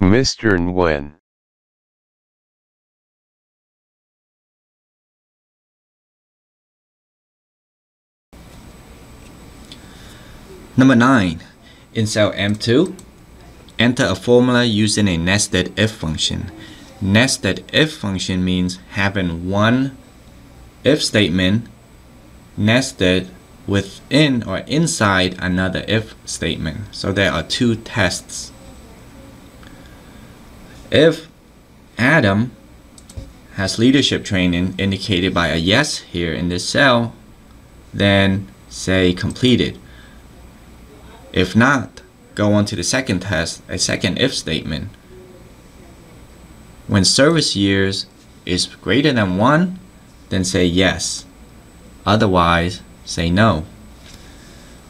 Mr. Nguyen. Number 9. In cell M2, enter a formula using a nested if function. Nested if function means having one if statement nested within or inside another if statement. So there are two tests. If Adam has leadership training indicated by a yes here in this cell, then say completed. If not, go on to the second test, a second if statement. When service years is greater than 1, then say yes. Otherwise, say no.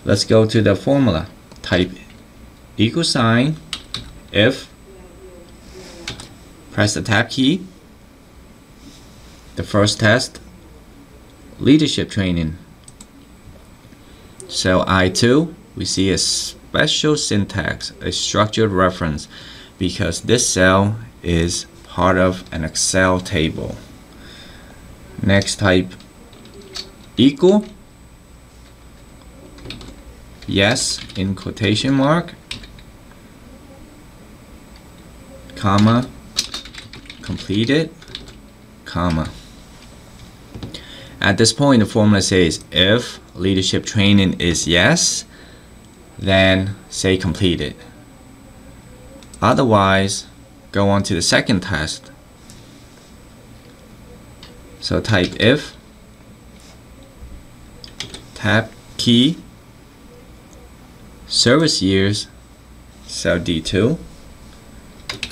Let's go to the formula. Type equal sign if press the tab key. The first test leadership training. Cell I2 we see a special syntax, a structured reference, because this cell is part of an Excel table. Next type equal yes in quotation mark comma completed comma at this point the formula says if leadership training is yes then say completed. Otherwise, go on to the second test. So type if tab key service years cell D2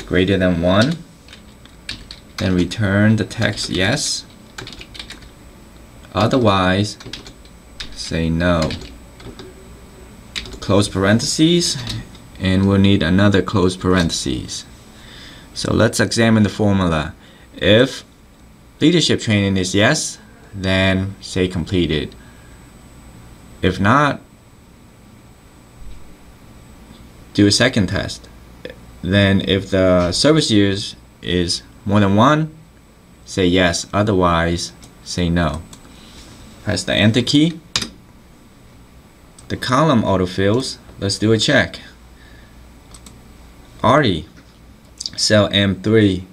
greater than 1 then return the text yes otherwise say no close parentheses and we'll need another close parentheses. So let's examine the formula. If leadership training is yes, then say completed. If not, do a second test. Then if the service years is more than one, say yes. Otherwise, say no. Press the enter key the column autofills, let's do a check. Artie, cell M3,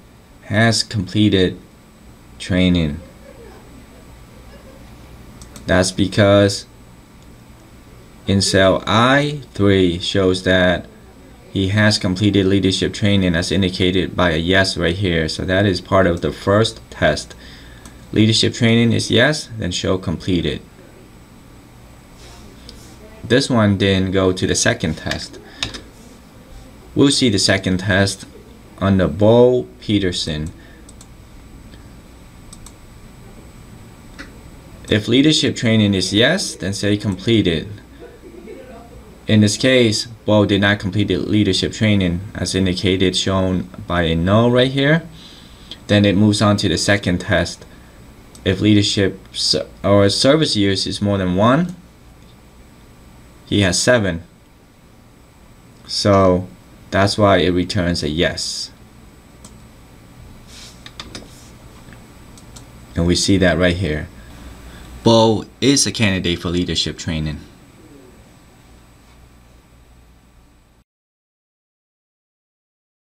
has completed training. That's because in cell I3 shows that he has completed leadership training as indicated by a yes right here. So that is part of the first test. Leadership training is yes, then show completed. This one didn't go to the second test. We'll see the second test under Bo Peterson. If leadership training is yes, then say completed. In this case, Bo did not complete the leadership training as indicated shown by a no right here. Then it moves on to the second test. If leadership or service years is more than one, he has 7 so that's why it returns a yes and we see that right here Bo is a candidate for leadership training